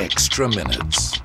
extra minutes.